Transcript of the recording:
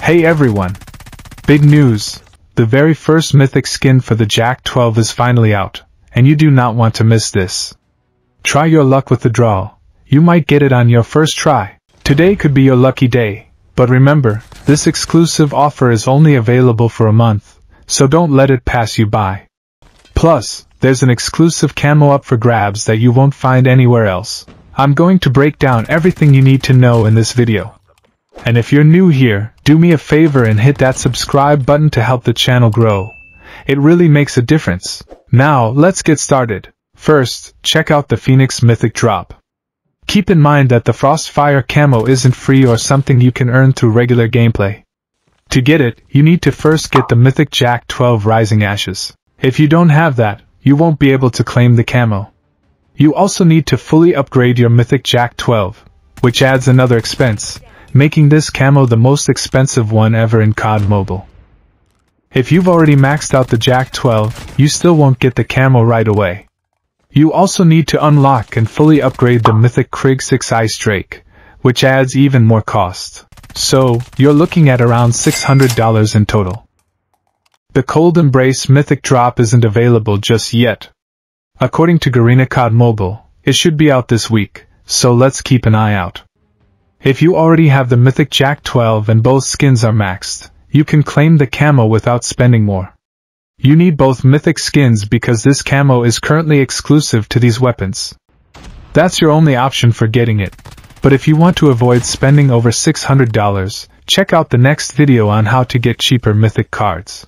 Hey everyone! Big news! The very first mythic skin for the JAK-12 is finally out, and you do not want to miss this. Try your luck with the draw. You might get it on your first try. Today could be your lucky day, but remember, this exclusive offer is only available for a month, so don't let it pass you by. Plus, there's an exclusive camo up for grabs that you won't find anywhere else. I'm going to break down everything you need to know in this video. And if you're new here, do me a favor and hit that subscribe button to help the channel grow. It really makes a difference. Now, let's get started. First, check out the Phoenix Mythic Drop. Keep in mind that the Frostfire camo isn't free or something you can earn through regular gameplay. To get it, you need to first get the Mythic JAK-12 Rising Ashes. If you don't have that, you won't be able to claim the camo. You also need to fully upgrade your Mythic JAK-12, which adds another expense, making this camo the most expensive one ever in COD Mobile. If you've already maxed out the JAK-12, you still won't get the camo right away. You also need to unlock and fully upgrade the Mythic Krig 6 Ice Drake, which adds even more cost. So, you're looking at around $600 in total. The Cold Embrace Mythic Drop isn't available just yet. According to Garena COD Mobile, it should be out this week, so let's keep an eye out. If you already have the Mythic JAK-12 and both skins are maxed, you can claim the camo without spending more. You need both Mythic skins because this camo is currently exclusive to these weapons. That's your only option for getting it. But if you want to avoid spending over $600, check out the next video on how to get cheaper Mythic cards.